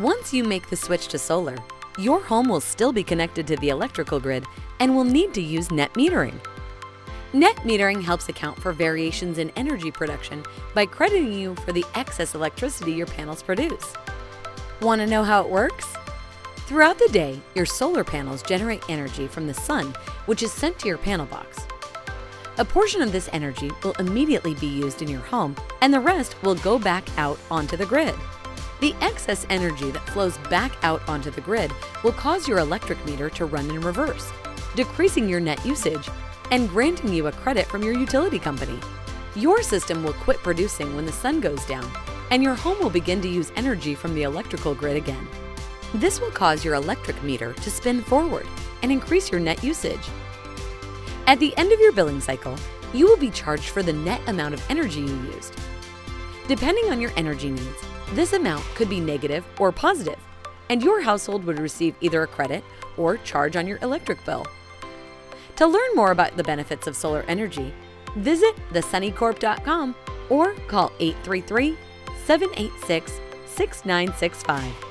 Once you make the switch to solar, your home will still be connected to the electrical grid and will need to use net metering. Net metering helps account for variations in energy production by crediting you for the excess electricity your panels produce. Want to know how it works? Throughout the day, your solar panels generate energy from the sun, which is sent to your panel box. A portion of this energy will immediately be used in your home, and the rest will go back out onto the grid. The excess energy that flows back out onto the grid will cause your electric meter to run in reverse, decreasing your net usage and granting you a credit from your utility company. Your system will quit producing when the sun goes down, and your home will begin to use energy from the electrical grid again. This will cause your electric meter to spin forward and increase your net usage. At the end of your billing cycle, you will be charged for the net amount of energy you used. Depending on your energy needs, this amount could be negative or positive, and your household would receive either a credit or charge on your electric bill. To learn more about the benefits of solar energy, visit thesunnycorp.com or call 833 786 6965.